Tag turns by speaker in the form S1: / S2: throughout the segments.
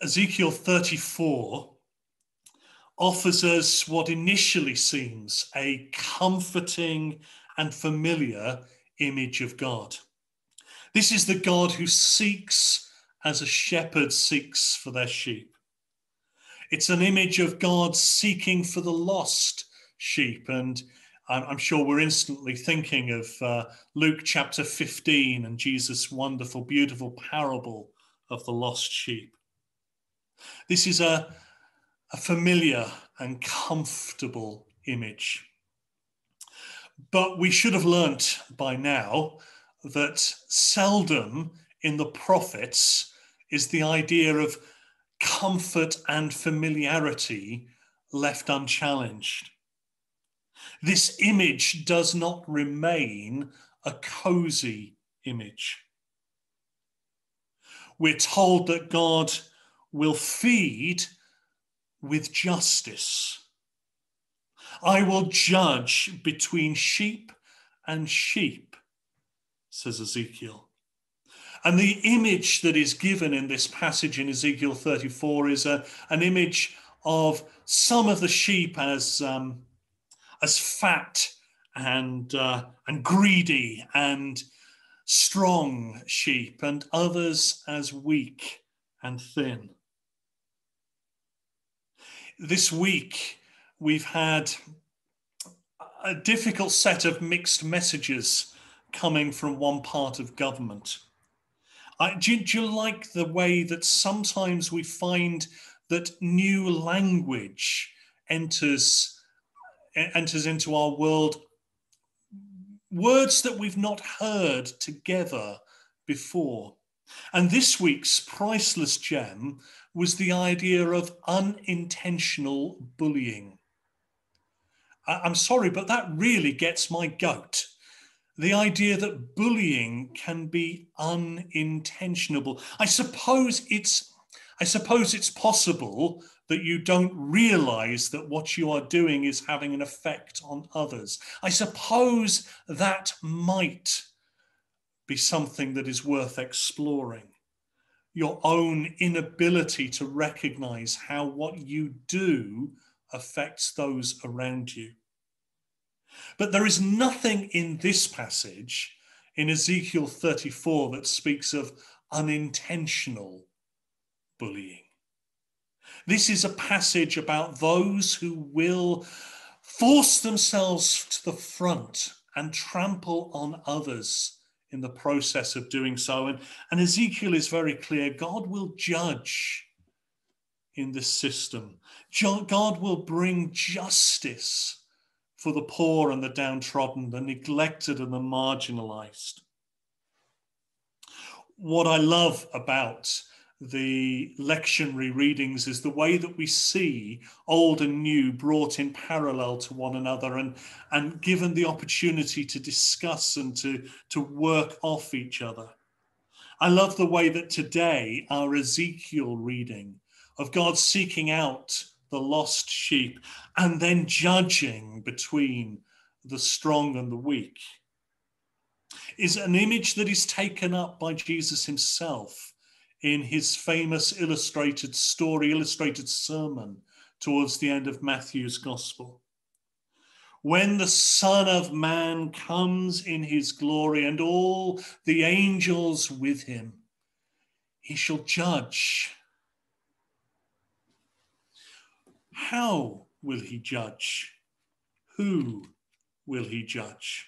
S1: Ezekiel 34 offers us what initially seems a comforting and familiar image of God. This is the God who seeks as a shepherd seeks for their sheep. It's an image of God seeking for the lost sheep. And I'm sure we're instantly thinking of uh, Luke chapter 15 and Jesus' wonderful, beautiful parable of the lost sheep. This is a, a familiar and comfortable image. But we should have learnt by now that seldom in the prophets is the idea of comfort and familiarity left unchallenged. This image does not remain a cozy image. We're told that God will feed with justice. I will judge between sheep and sheep, says Ezekiel. And the image that is given in this passage in Ezekiel 34 is a, an image of some of the sheep as, um, as fat and, uh, and greedy and strong sheep, and others as weak and thin. This week, we've had a difficult set of mixed messages coming from one part of government. I, do, do, you like the way that sometimes we find that new language enters enters into our world words that we've not heard together before and this week's priceless gem was the idea of unintentional bullying. I'm sorry, but that really gets my goat. The idea that bullying can be unintentional. I suppose it's I suppose it's possible that you don't realize that what you are doing is having an effect on others. I suppose that might be something that is worth exploring. Your own inability to recognize how what you do affects those around you. But there is nothing in this passage in Ezekiel 34 that speaks of unintentional bullying. This is a passage about those who will force themselves to the front and trample on others in the process of doing so. And, and Ezekiel is very clear God will judge in this system, God will bring justice for the poor and the downtrodden, the neglected and the marginalized. What I love about the lectionary readings is the way that we see old and new brought in parallel to one another and, and given the opportunity to discuss and to, to work off each other. I love the way that today our Ezekiel reading of God seeking out the lost sheep and then judging between the strong and the weak is an image that is taken up by Jesus himself in his famous illustrated story, illustrated sermon towards the end of Matthew's Gospel. When the Son of Man comes in his glory and all the angels with him, he shall judge. How will he judge? Who will he judge?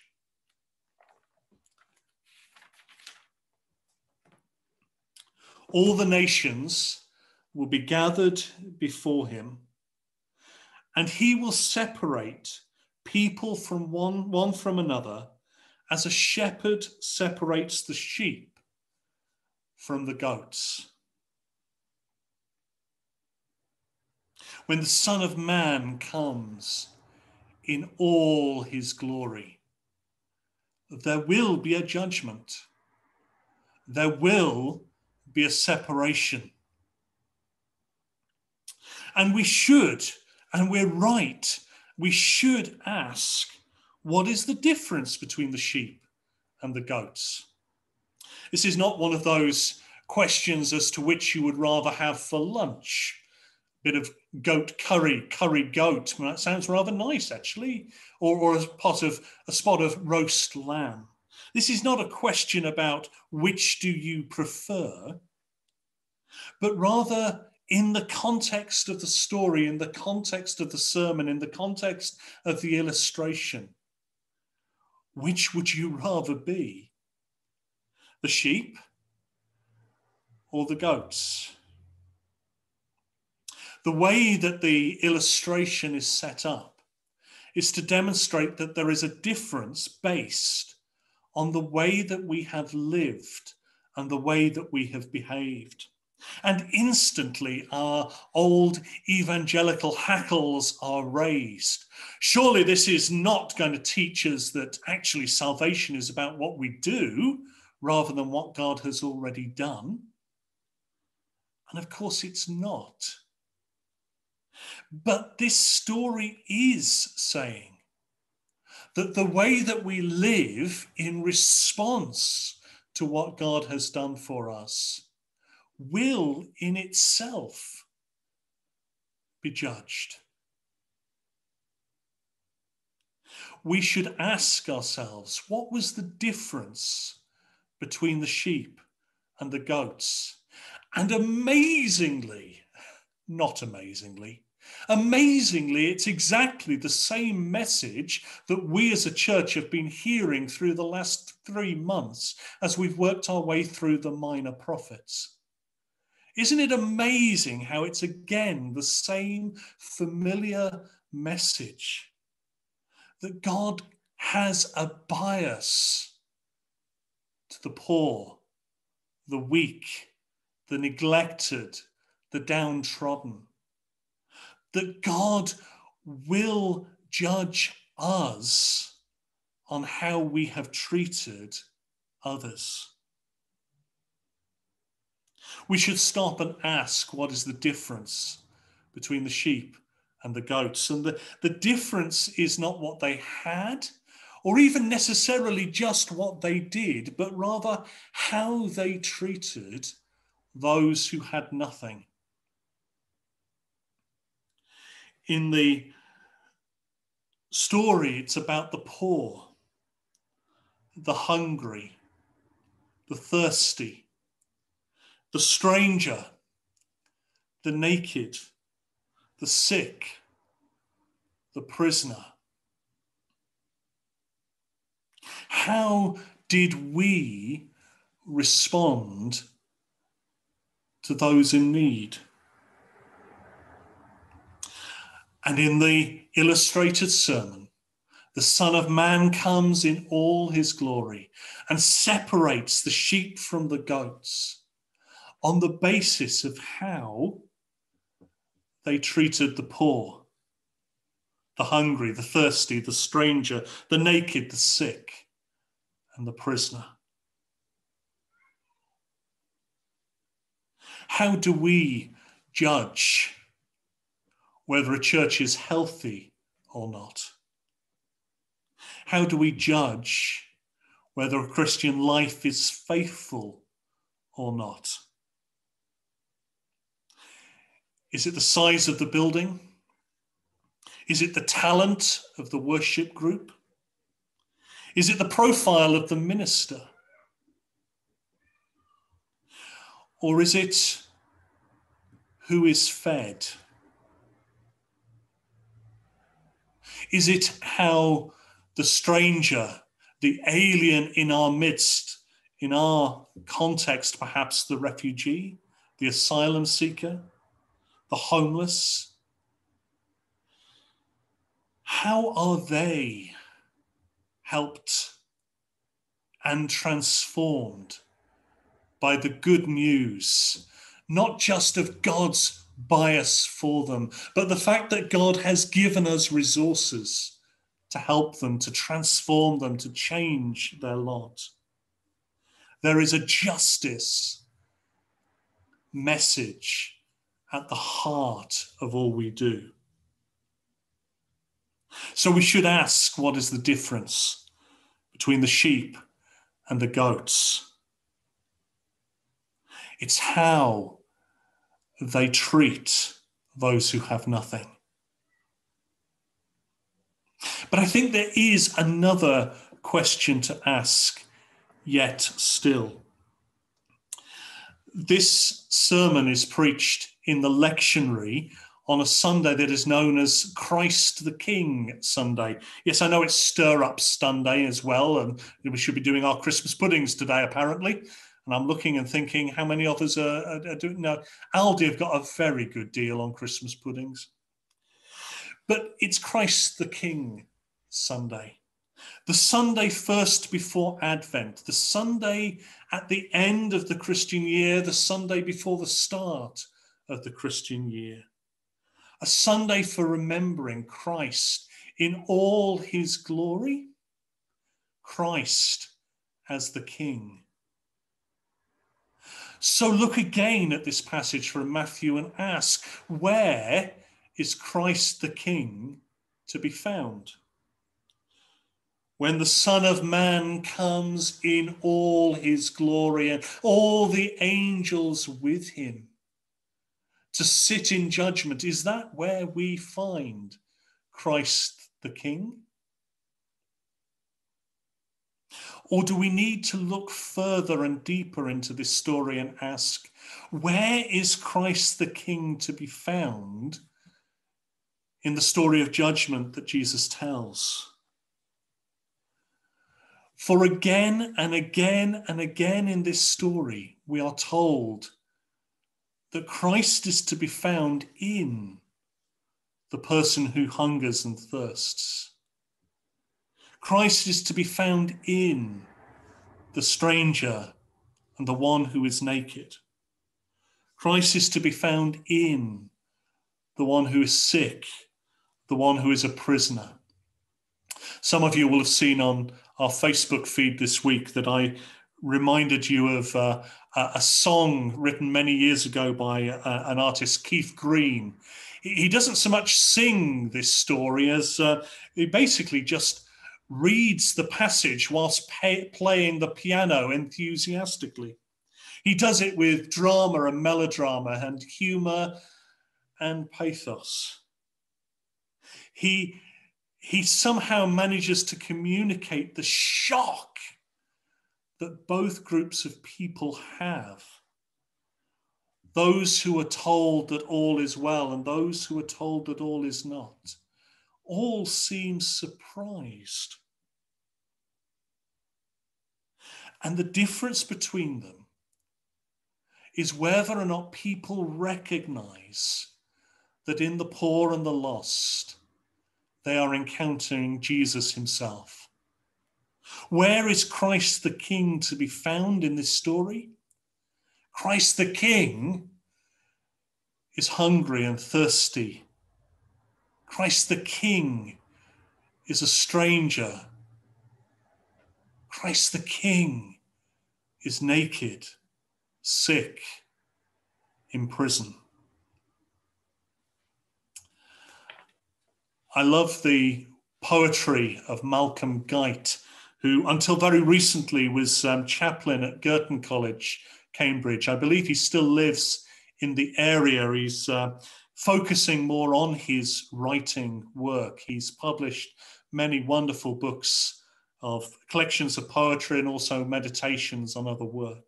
S1: All the nations will be gathered before him, and he will separate people from one, one from another as a shepherd separates the sheep from the goats. When the Son of Man comes in all his glory, there will be a judgment. There will be a separation. And we should, and we're right, we should ask what is the difference between the sheep and the goats? This is not one of those questions as to which you would rather have for lunch. A bit of goat curry, curry goat. Well, that sounds rather nice, actually. Or, or a pot of a spot of roast lamb. This is not a question about which do you prefer, but rather in the context of the story, in the context of the sermon, in the context of the illustration. Which would you rather be? The sheep or the goats? The way that the illustration is set up is to demonstrate that there is a difference based on the way that we have lived and the way that we have behaved. And instantly our old evangelical hackles are raised. Surely this is not going to teach us that actually salvation is about what we do rather than what God has already done. And of course, it's not. But this story is saying that the way that we live in response to what God has done for us will in itself be judged. We should ask ourselves what was the difference between the sheep and the goats? And amazingly, not amazingly, Amazingly, it's exactly the same message that we as a church have been hearing through the last three months as we've worked our way through the minor prophets. Isn't it amazing how it's again the same familiar message that God has a bias to the poor, the weak, the neglected, the downtrodden? That God will judge us on how we have treated others we should stop and ask what is the difference between the sheep and the goats. And the, the difference is not what they had or even necessarily just what they did, but rather how they treated those who had nothing. In the story, it's about the poor, the hungry, the thirsty, the stranger, the naked, the sick, the prisoner. How did we respond to those in need? And in the illustrated sermon, the Son of Man comes in all his glory and separates the sheep from the goats on the basis of how they treated the poor, the hungry, the thirsty, the stranger, the naked, the sick, and the prisoner. How do we judge whether a church is healthy or not? How do we judge whether a Christian life is faithful or not? Is it the size of the building? Is it the talent of the worship group? Is it the profile of the minister? Or is it who is fed? Is it how the stranger, the alien in our midst, in our context, perhaps the refugee, the asylum seeker, the homeless? How are they helped and transformed by the good news, not just of God's bias for them, but the fact that God has given us resources to help them, to transform them, to change their lot. There is a justice message at the heart of all we do. So we should ask what is the difference between the sheep and the goats? it's how they treat those who have nothing. But I think there is another question to ask yet still. This sermon is preached in the lectionary on a Sunday that is known as Christ the King Sunday. Yes, I know it's Stir Up Sunday as well, and we should be doing our Christmas puddings today, apparently. And I'm looking and thinking how many others are, are, are doing. No, Aldi have got a very good deal on Christmas puddings. But it's Christ the King Sunday. The Sunday first before Advent, the Sunday at the end of the Christian year, the Sunday before the start of the Christian year. A Sunday for remembering Christ in all his glory, Christ as the King. So look again at this passage from Matthew and ask, where is Christ the King to be found? When the Son of Man comes in all his glory and all the angels with him to sit in judgment, is that where we find Christ the King? Or do we need to look further and deeper into this story and ask, where is Christ the King to be found in the story of judgment that Jesus tells? For again and again and again in this story, we are told that Christ is to be found in the person who hungers and thirsts. Christ is to be found in the stranger and the one who is naked. Christ is to be found in the one who is sick, the one who is a prisoner. Some of you will have seen on our Facebook feed this week that I reminded you of uh, a song written many years ago by uh, an artist, Keith Green. He doesn't so much sing this story as uh, he basically just reads the passage whilst pay, playing the piano enthusiastically. He does it with drama and melodrama and humor and pathos. He, he somehow manages to communicate the shock that both groups of people have. Those who are told that all is well and those who are told that all is not all seem surprised. And the difference between them is whether or not people recognize that in the poor and the lost, they are encountering Jesus himself. Where is Christ the King to be found in this story? Christ the King is hungry and thirsty Christ the King is a stranger. Christ the King is naked, sick, in prison. I love the poetry of Malcolm Guite, who until very recently was um, chaplain at Girton College, Cambridge. I believe he still lives in the area. He's uh, focusing more on his writing work. He's published many wonderful books of collections of poetry and also meditations on other work.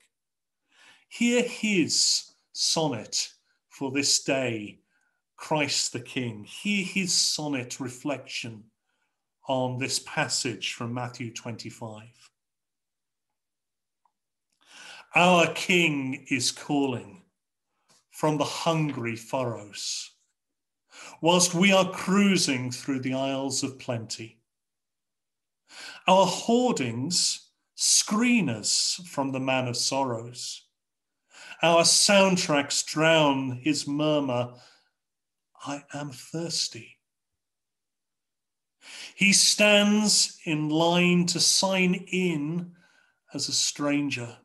S1: Hear his sonnet for this day, Christ the King. Hear his sonnet reflection on this passage from Matthew 25. Our King is calling from the hungry furrows, whilst we are cruising through the aisles of plenty. Our hoardings screen us from the man of sorrows. Our soundtracks drown his murmur, I am thirsty. He stands in line to sign in as a stranger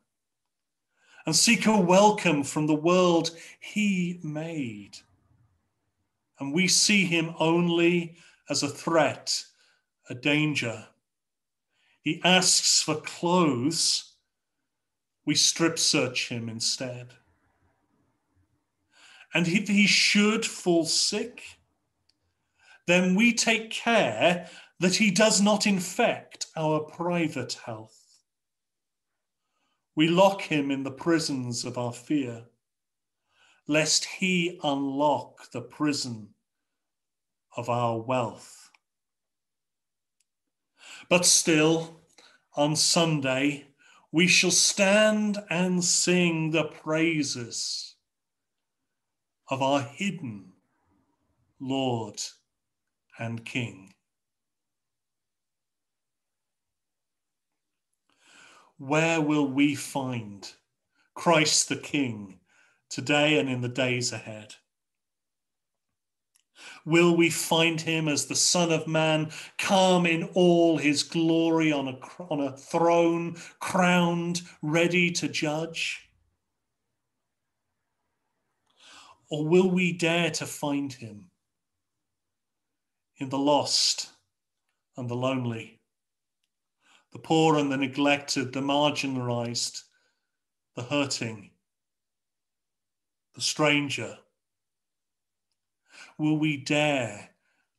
S1: and seek a welcome from the world he made. And we see him only as a threat, a danger. He asks for clothes. We strip search him instead. And if he should fall sick, then we take care that he does not infect our private health. We lock him in the prisons of our fear, lest he unlock the prison of our wealth. But still, on Sunday, we shall stand and sing the praises of our hidden Lord and King. Where will we find Christ the King today and in the days ahead? Will we find him as the Son of Man, come in all his glory on a, on a throne, crowned, ready to judge? Or will we dare to find him in the lost and the lonely, the poor and the neglected, the marginalized, the hurting, the stranger? Will we dare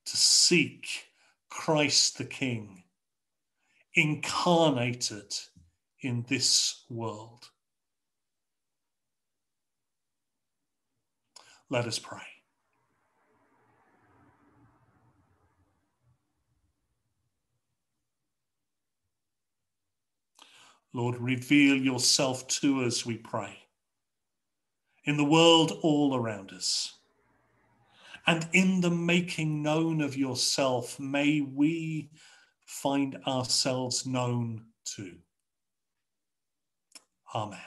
S1: to seek Christ the King, incarnated in this world? Let us pray. Lord, reveal yourself to us, we pray, in the world all around us. And in the making known of yourself, may we find ourselves known too. Amen.